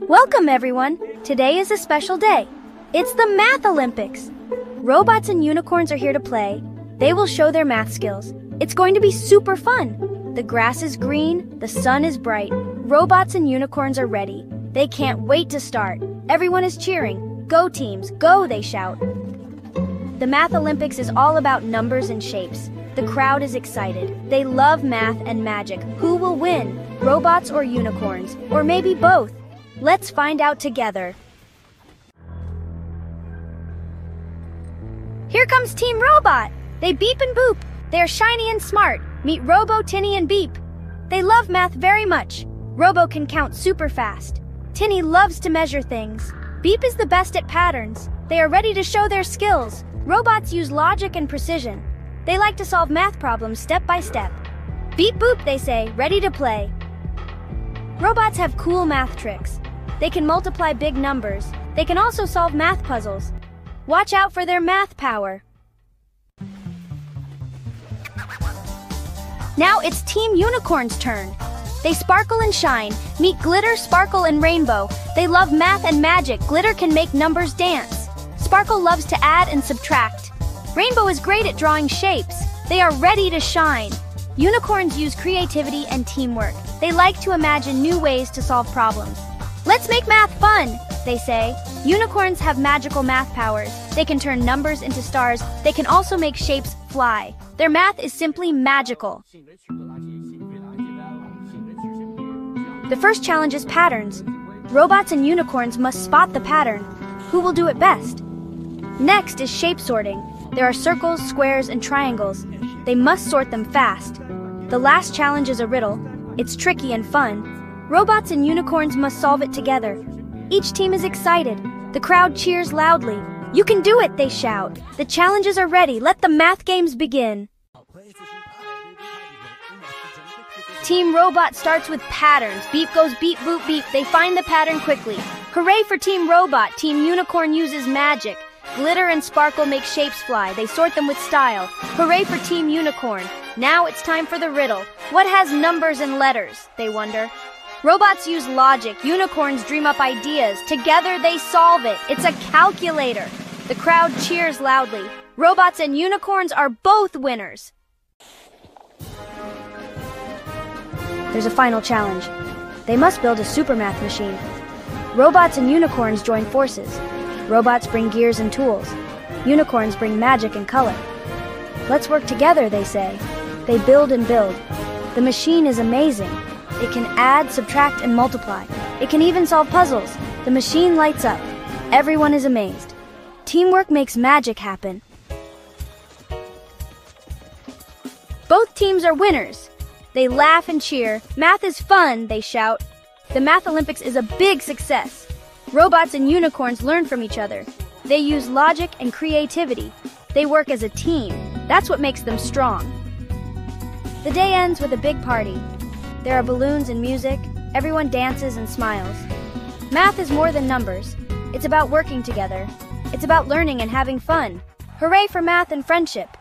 Welcome, everyone. Today is a special day. It's the Math Olympics. Robots and unicorns are here to play. They will show their math skills. It's going to be super fun. The grass is green, the sun is bright. Robots and unicorns are ready. They can't wait to start. Everyone is cheering. Go teams, go, they shout. The Math Olympics is all about numbers and shapes. The crowd is excited. They love math and magic. Who will win? Robots or unicorns? Or maybe both? Let's find out together. Here comes Team Robot! They beep and boop. They are shiny and smart. Meet Robo, Tinny, and Beep. They love math very much. Robo can count super fast. Tinny loves to measure things. Beep is the best at patterns. They are ready to show their skills. Robots use logic and precision. They like to solve math problems step by step. Beep boop, they say, ready to play. Robots have cool math tricks. They can multiply big numbers. They can also solve math puzzles. Watch out for their math power. Now it's Team Unicorn's turn. They sparkle and shine. Meet glitter, sparkle, and rainbow. They love math and magic. Glitter can make numbers dance. Sparkle loves to add and subtract. Rainbow is great at drawing shapes. They are ready to shine. Unicorns use creativity and teamwork. They like to imagine new ways to solve problems. Let's make math fun, they say. Unicorns have magical math powers. They can turn numbers into stars. They can also make shapes fly. Their math is simply magical. The first challenge is patterns. Robots and unicorns must spot the pattern. Who will do it best? Next is shape sorting. There are circles, squares, and triangles. They must sort them fast. The last challenge is a riddle. It's tricky and fun. Robots and unicorns must solve it together. Each team is excited. The crowd cheers loudly. You can do it, they shout. The challenges are ready. Let the math games begin. Team Robot starts with patterns. Beep goes beep boop beep. They find the pattern quickly. Hooray for Team Robot. Team Unicorn uses magic. Glitter and sparkle make shapes fly. They sort them with style. Hooray for Team Unicorn. Now it's time for the riddle. What has numbers and letters? They wonder. Robots use logic. Unicorns dream up ideas. Together they solve it. It's a calculator. The crowd cheers loudly. Robots and unicorns are both winners. There's a final challenge. They must build a super math machine. Robots and unicorns join forces. Robots bring gears and tools. Unicorns bring magic and color. Let's work together, they say. They build and build. The machine is amazing. It can add, subtract, and multiply. It can even solve puzzles. The machine lights up. Everyone is amazed. Teamwork makes magic happen. Both teams are winners. They laugh and cheer. Math is fun, they shout. The Math Olympics is a big success. Robots and unicorns learn from each other. They use logic and creativity. They work as a team. That's what makes them strong. The day ends with a big party. There are balloons and music. Everyone dances and smiles. Math is more than numbers. It's about working together. It's about learning and having fun. Hooray for math and friendship.